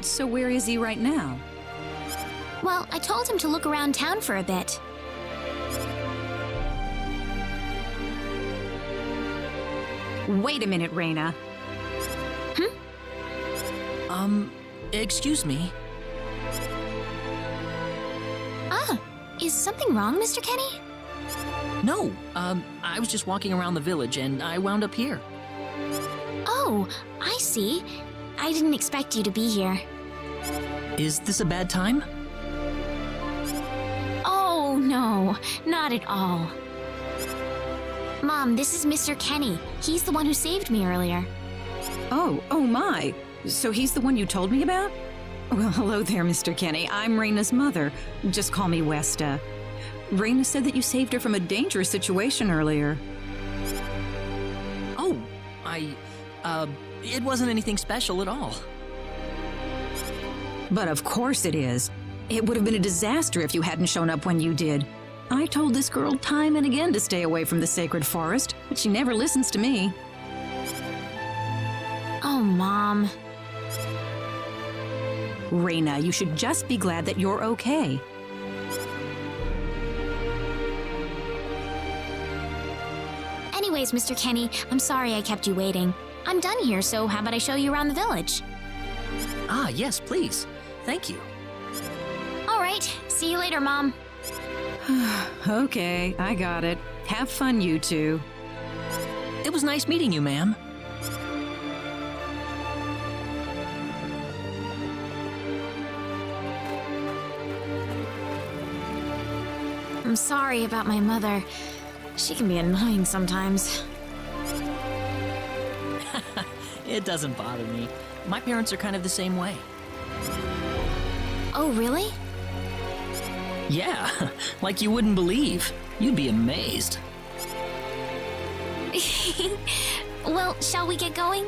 So where is he right now? Well, I told him to look around town for a bit. Wait a minute, Rena. Um, excuse me. Ah, is something wrong, Mr. Kenny? No, um, I was just walking around the village and I wound up here. Oh, I see. I didn't expect you to be here. Is this a bad time? Oh, no, not at all. Mom, this is Mr. Kenny. He's the one who saved me earlier. Oh, oh my. So he's the one you told me about? Well, hello there, Mr. Kenny. I'm Rena's mother. Just call me Westa. Rena said that you saved her from a dangerous situation earlier. Oh, I, uh, it wasn't anything special at all. But of course it is. It would have been a disaster if you hadn't shown up when you did. I told this girl time and again to stay away from the sacred forest, but she never listens to me. Oh, Mom. Rena, you should just be glad that you're okay. Anyways, Mr. Kenny, I'm sorry I kept you waiting. I'm done here, so how about I show you around the village? Ah, yes, please. Thank you. All right, see you later, Mom. Okay, I got it. Have fun, you two. It was nice meeting you, ma'am. I'm sorry about my mother. She can be annoying sometimes. It doesn't bother me. My parents are kind of the same way. Oh, really? Yeah, like you wouldn't believe. You'd be amazed. well, shall we get going?